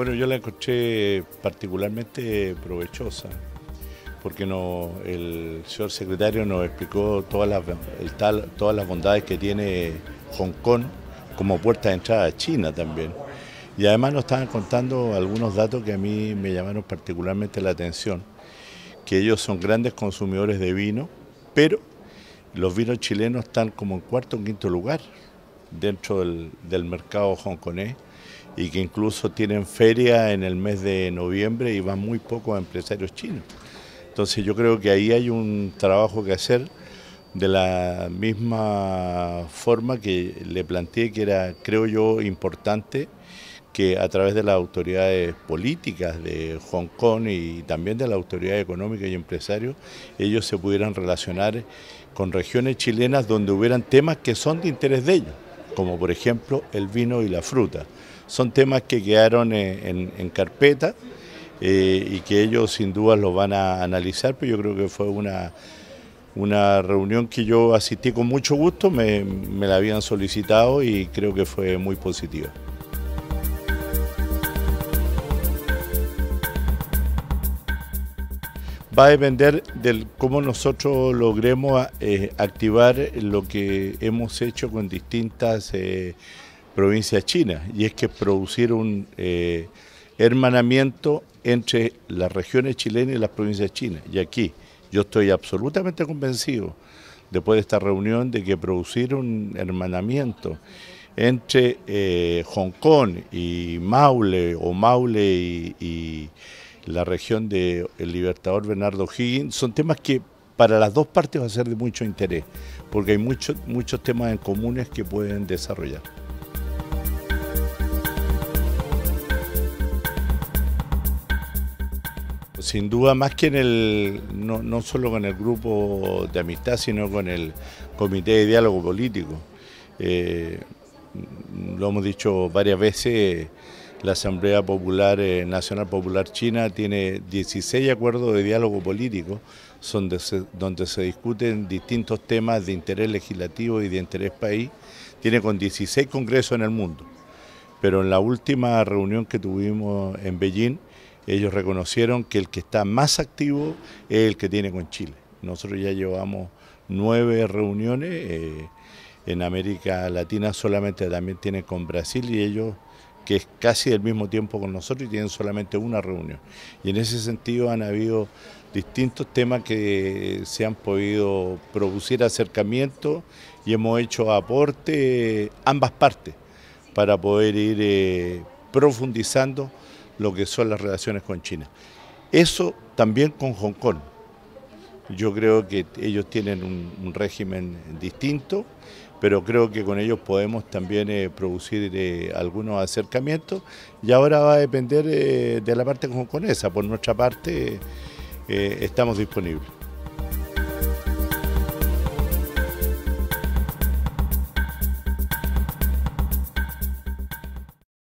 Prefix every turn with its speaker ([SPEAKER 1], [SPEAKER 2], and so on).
[SPEAKER 1] Bueno, yo la encontré particularmente provechosa, porque no, el señor secretario nos explicó todas las, todas las bondades que tiene Hong Kong como puerta de entrada a China también. Y además nos estaban contando algunos datos que a mí me llamaron particularmente la atención, que ellos son grandes consumidores de vino, pero los vinos chilenos están como en cuarto o quinto lugar dentro del, del mercado hongkonés y que incluso tienen feria en el mes de noviembre y van muy pocos empresarios chinos. Entonces yo creo que ahí hay un trabajo que hacer de la misma forma que le planteé que era, creo yo, importante que a través de las autoridades políticas de Hong Kong y también de la autoridad económica y empresarios, ellos se pudieran relacionar con regiones chilenas donde hubieran temas que son de interés de ellos, como por ejemplo el vino y la fruta. Son temas que quedaron en, carpeta eh, y que ellos sin duda los van a analizar, pero yo creo que fue una una reunión que yo asistí con mucho gusto, me, la habían solicitado y creo que fue muy positiva. Va a depender de cómo nosotros logremos eh, activar lo que hemos hecho con distintas eh, provincias chinas, y es que producir un eh, hermanamiento entre las regiones chilenas y las provincias chinas. Y aquí, yo estoy absolutamente convencido, después de esta reunión, de que producir un hermanamiento entre Hong Kong y Maule, o Maule y, la región del Libertador Bernardo Higgins, son temas que para las dos partes va a ser de mucho interés, porque hay muchos muchos temas en comunes que pueden desarrollar. Sin duda, más que en el, no, no, solo con el grupo de amistad, sino con el Comité de Diálogo Político. Eh, lo hemos dicho varias veces, la Asamblea Popular eh, Nacional Popular China tiene 16 acuerdos de diálogo político donde se, donde se discuten distintos temas de interés legislativo y de interés país. Tiene con 16 congresos en el mundo. Pero en la última reunión que tuvimos en Beijing, ellos reconocieron que el que está más activo es el que tiene con Chile. Nosotros ya llevamos nueve reuniones, eh, en América Latina solamente también tienen con Brasil y ellos que es casi del mismo tiempo con nosotros y tienen solamente una reunión. Y en ese sentido han habido distintos temas que se han podido producir acercamientos y hemos hecho aporte ambas partes para poder ir eh, profundizando lo que son las relaciones con China. Eso también con Hong Kong. Yo creo que ellos tienen un, régimen distinto, pero creo que con ellos podemos también eh, producir eh, algunos acercamientos y ahora va a depender eh, de la parte hongkonesa. Por nuestra parte estamos disponibles.